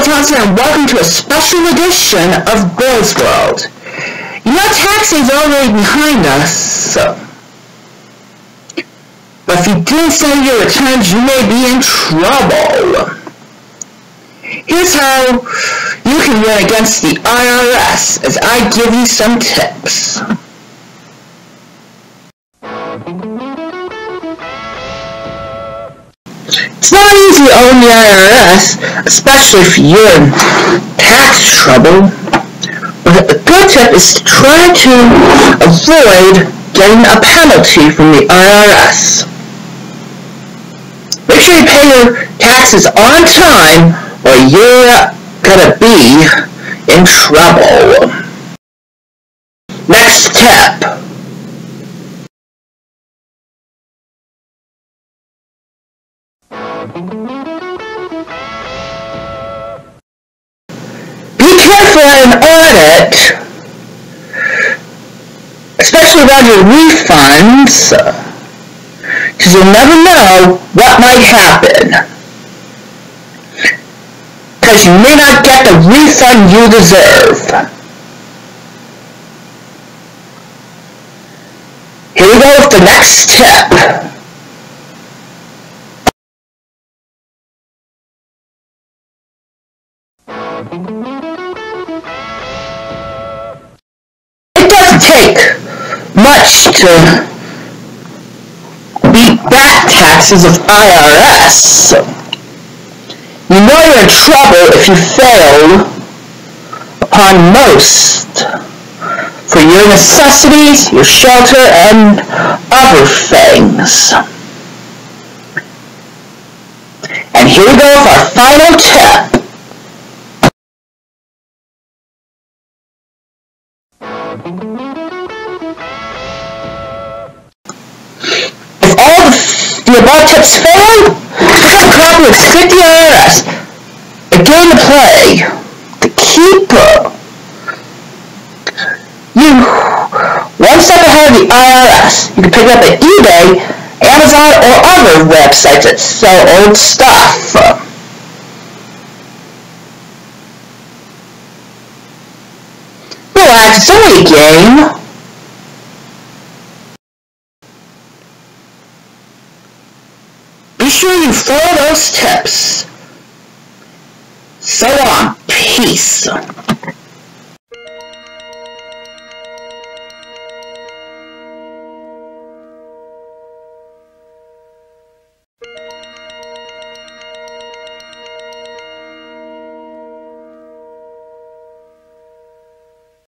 And welcome to a special edition of Bill's World. Your know, tax day's already behind us, so... But if you didn't send your returns, you may be in trouble. Here's how you can win against the IRS as I give you some tips. It's not easy to own the IRS, especially if you're in tax trouble. But a good tip is to try to avoid getting a penalty from the IRS. Make sure you pay your taxes on time or you're gonna be in trouble. Next tip. Be careful at an audit, especially around your refunds, because you'll never know what might happen. Because you may not get the refund you deserve. Here we go with the next tip. It doesn't take much to beat back taxes of IRS. You know you're in trouble if you fail upon most for your necessities, your shelter, and other things. And here we go with our final tip. If all the, the above tips fail, up a copy of the IRS, a game to play, to keep uh, you one step ahead of the IRS. You can pick it up at eBay, Amazon, or other websites that sell old stuff. Relax, it's only a game. Be sure you follow those tips. So long. Peace.